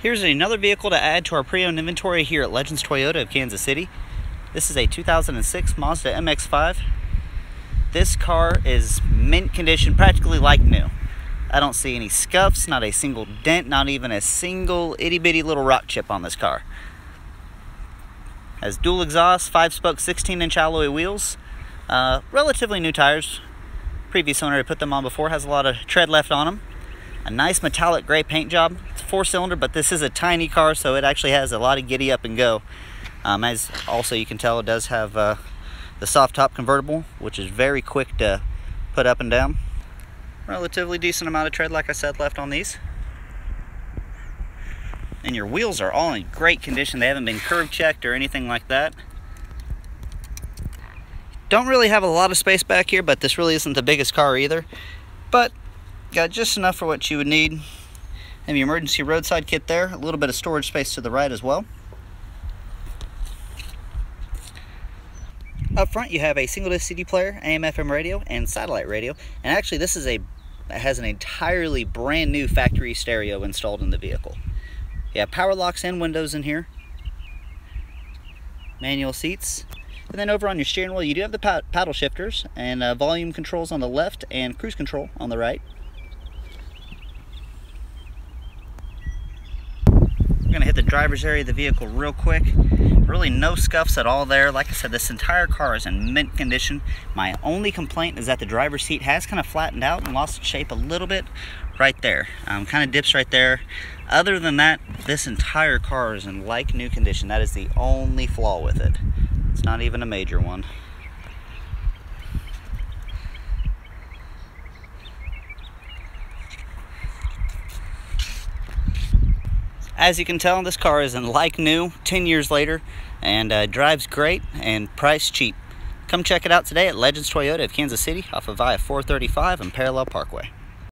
Here's another vehicle to add to our pre-owned inventory here at Legends Toyota of Kansas City. This is a 2006 Mazda MX-5. This car is mint condition, practically like new. I don't see any scuffs, not a single dent, not even a single itty bitty little rock chip on this car. Has dual exhaust, 5-spoke 16-inch alloy wheels, uh, relatively new tires. Previous owner had put them on before, has a lot of tread left on them a nice metallic gray paint job. It's a four cylinder, but this is a tiny car, so it actually has a lot of giddy up and go. Um, as also you can tell, it does have uh, the soft top convertible, which is very quick to put up and down. Relatively decent amount of tread, like I said, left on these. And your wheels are all in great condition. They haven't been curb checked or anything like that. Don't really have a lot of space back here, but this really isn't the biggest car either. But Got just enough for what you would need. Have your emergency roadside kit there. A little bit of storage space to the right as well. Up front you have a single disc CD player, AM FM radio, and satellite radio. And actually this is a has an entirely brand new factory stereo installed in the vehicle. You have power locks and windows in here. Manual seats. And then over on your steering wheel you do have the paddle shifters and uh, volume controls on the left and cruise control on the right. Driver's area of the vehicle real quick. Really no scuffs at all there. Like I said, this entire car is in mint condition. My only complaint is that the driver's seat has kind of flattened out and lost shape a little bit right there. Um, kind of dips right there. Other than that, this entire car is in like new condition. That is the only flaw with it. It's not even a major one. As you can tell, this car is in like new 10 years later and uh, drives great and price cheap. Come check it out today at Legends Toyota of Kansas City off of I 435 and Parallel Parkway.